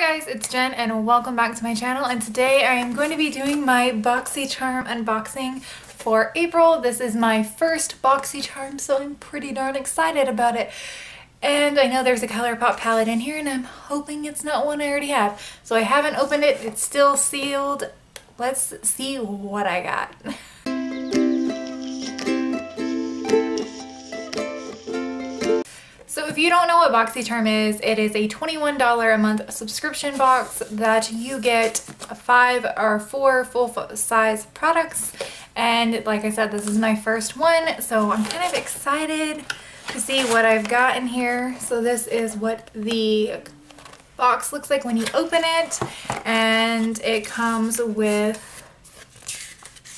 Hi guys, it's Jen and welcome back to my channel and today I am going to be doing my BoxyCharm unboxing for April. This is my first BoxyCharm so I'm pretty darn excited about it. And I know there's a ColourPop palette in here and I'm hoping it's not one I already have. So I haven't opened it, it's still sealed. Let's see what I got. if you don't know what BoxyCharm is, it is a $21 a month subscription box that you get five or four full size products. And like I said, this is my first one, so I'm kind of excited to see what I've got in here. So this is what the box looks like when you open it. And it comes with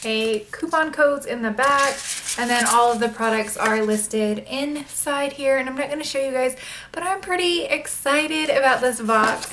a coupon codes in the back and then all of the products are listed inside here. And I'm not going to show you guys but I'm pretty excited about this box.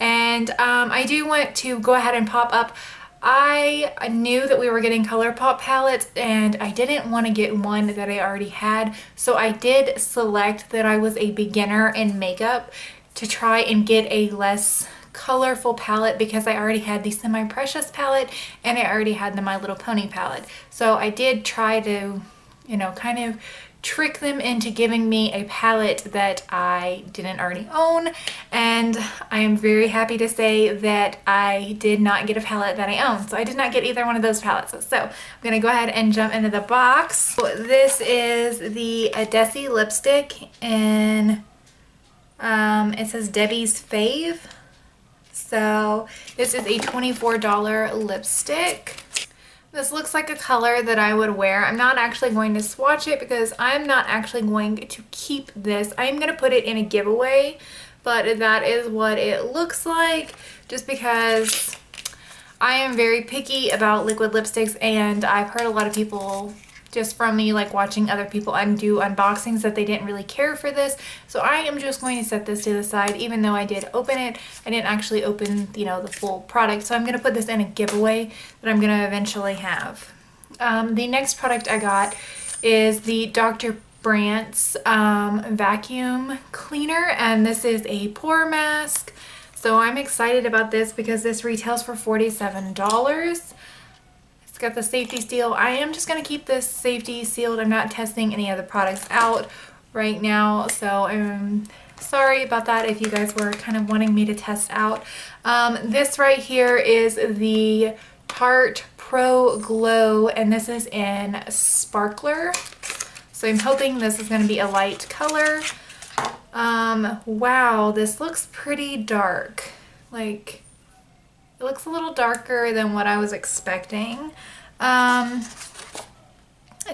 And um, I do want to go ahead and pop up. I knew that we were getting ColourPop palettes and I didn't want to get one that I already had. So I did select that I was a beginner in makeup to try and get a less colorful palette because I already had the Semi Precious palette and I already had the My Little Pony palette. So I did try to, you know, kind of trick them into giving me a palette that I didn't already own. And I am very happy to say that I did not get a palette that I own. So I did not get either one of those palettes. So I'm gonna go ahead and jump into the box. This is the Adesse lipstick and um, it says Debbie's Fave so this is a $24 lipstick. This looks like a color that I would wear. I'm not actually going to swatch it because I'm not actually going to keep this. I'm going to put it in a giveaway, but that is what it looks like just because I am very picky about liquid lipsticks and I've heard a lot of people just from me like watching other people undo unboxings that they didn't really care for this. So I am just going to set this to the side even though I did open it. I didn't actually open, you know, the full product. So I'm going to put this in a giveaway that I'm going to eventually have. Um, the next product I got is the Dr. Brandt's um, vacuum cleaner and this is a pore mask. So I'm excited about this because this retails for $47. It's got the safety seal. I am just going to keep this safety sealed. I'm not testing any other products out right now. So I'm sorry about that if you guys were kind of wanting me to test out. Um, this right here is the Tarte Pro Glow and this is in Sparkler. So I'm hoping this is going to be a light color. Um, wow, this looks pretty dark. Like, it looks a little darker than what I was expecting. Um,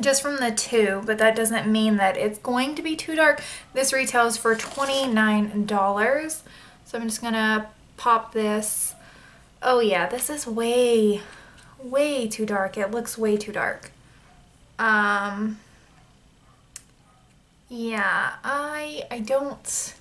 just from the two, but that doesn't mean that it's going to be too dark. This retails for $29. So I'm just gonna pop this. Oh yeah, this is way, way too dark. It looks way too dark. Um, yeah, I, I don't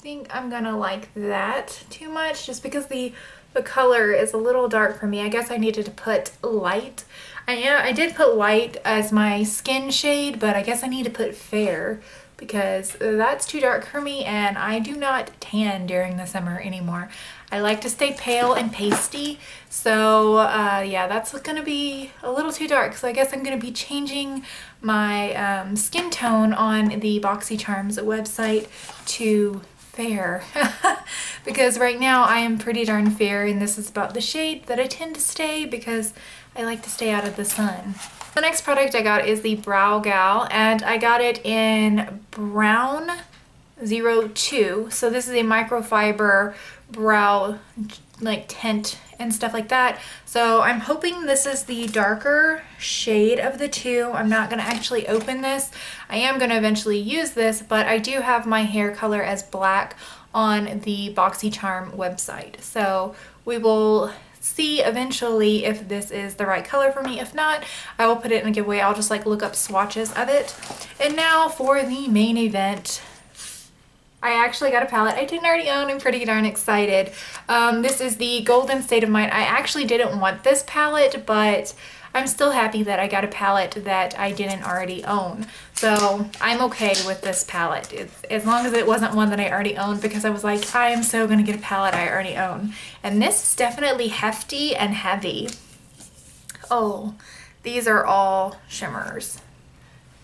think I'm gonna like that too much just because the the color is a little dark for me. I guess I needed to put light. I am, I did put light as my skin shade, but I guess I need to put fair because that's too dark for me and I do not tan during the summer anymore. I like to stay pale and pasty, so uh, yeah, that's gonna be a little too dark. So I guess I'm gonna be changing my um, skin tone on the BoxyCharms website to fair because right now I am pretty darn fair and this is about the shade that I tend to stay because I like to stay out of the sun. The next product I got is the Brow Gal and I got it in Brown 02. So this is a microfiber brow like tint and stuff like that. So I'm hoping this is the darker shade of the two. I'm not to actually open this. I am to eventually use this, but I do have my hair color as black on the BoxyCharm website. So we will see eventually if this is the right color for me. If not, I will put it in a giveaway. I'll just like look up swatches of it. And now for the main event. I actually got a palette I didn't already own. I'm pretty darn excited. Um, this is the Golden State of Mind. I actually didn't want this palette, but I'm still happy that I got a palette that I didn't already own. So I'm okay with this palette. It's, as long as it wasn't one that I already owned because I was like, I am so going to get a palette I already own. And this is definitely hefty and heavy. Oh, these are all shimmers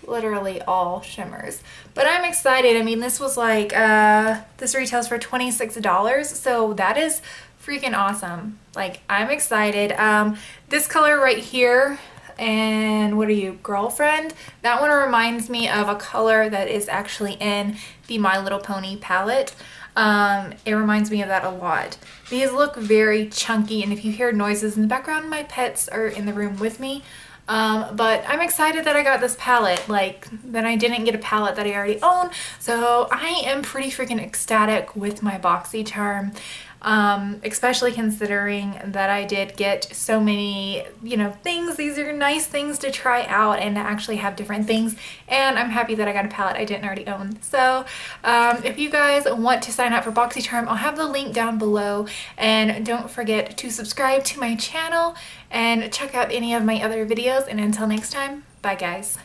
literally all shimmers. But I'm excited. I mean, this was like, uh, this retails for $26. So that is freaking awesome. Like, I'm excited. Um, this color right here, and what are you, Girlfriend? That one reminds me of a color that is actually in the My Little Pony palette. Um, it reminds me of that a lot. These look very chunky, and if you hear noises in the background, my pets are in the room with me. Um, but I'm excited that I got this palette, like that I didn't get a palette that I already own. So I am pretty freaking ecstatic with my BoxyCharm um, especially considering that I did get so many, you know, things. These are nice things to try out and actually have different things. And I'm happy that I got a palette I didn't already own. So um, if you guys want to sign up for BoxyCharm, I'll have the link down below. And don't forget to subscribe to my channel and check out any of my other videos. And until next time, bye guys.